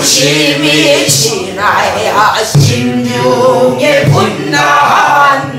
중심이 지나야 심중에 분나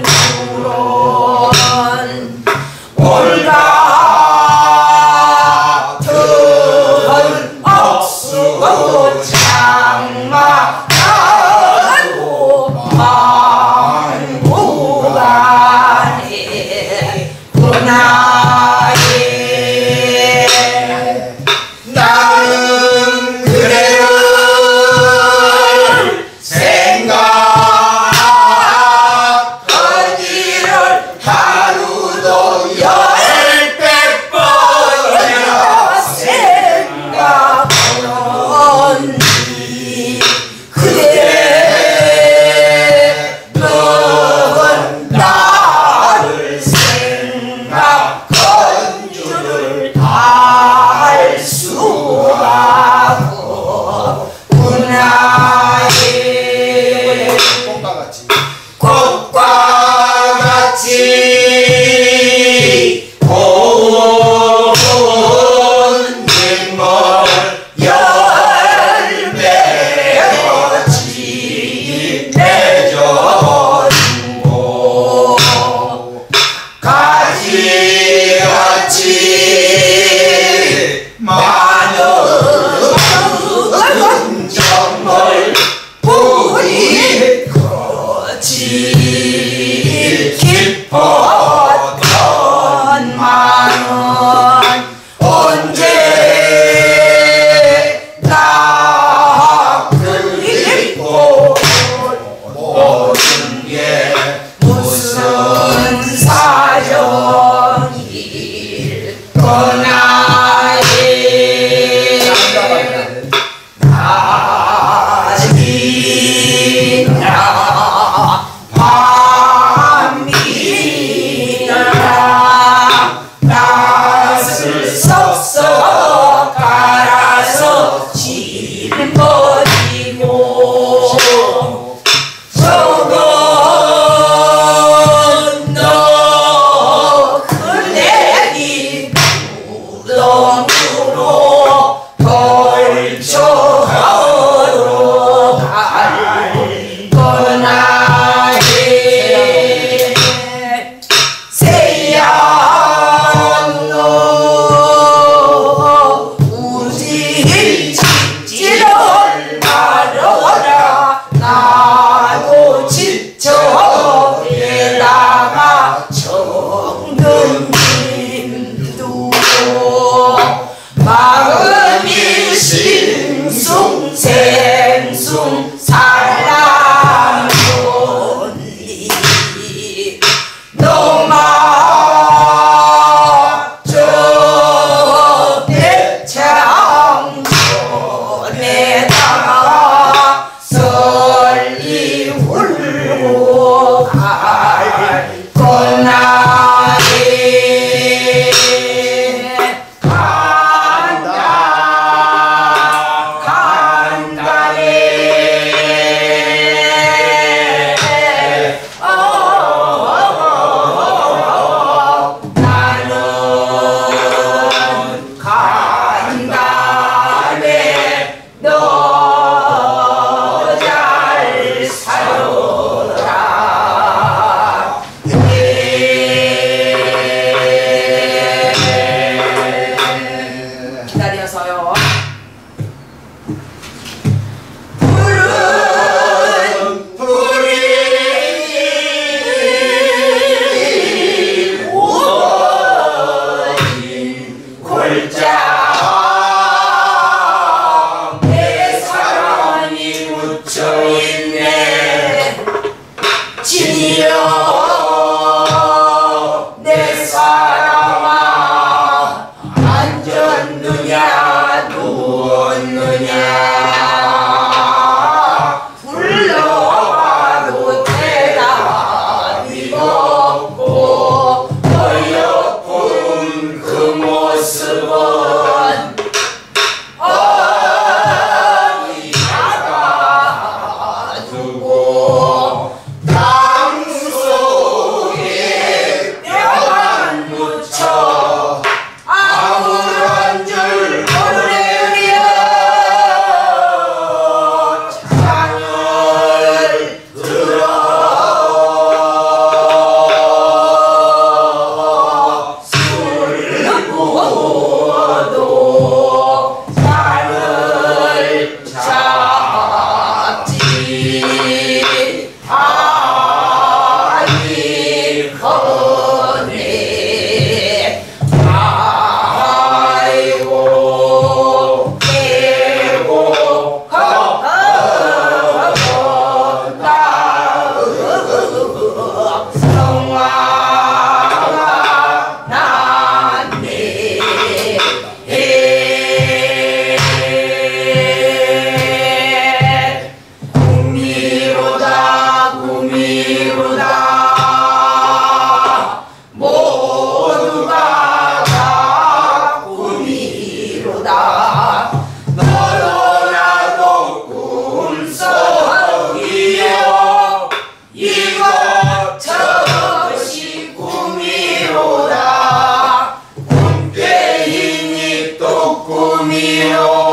Dio.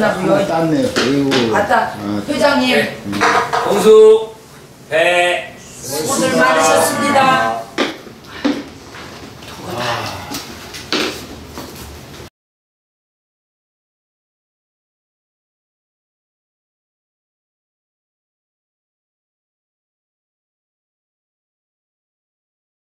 땄나고요. 땄네. 어이구. 아따 아, 회장님 공수 배 수고들 많으셨습니다. 아,